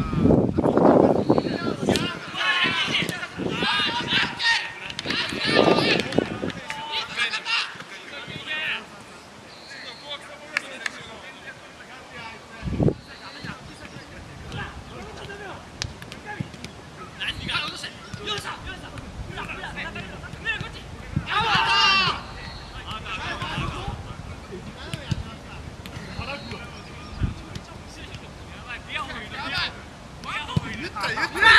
Wow. 言った言った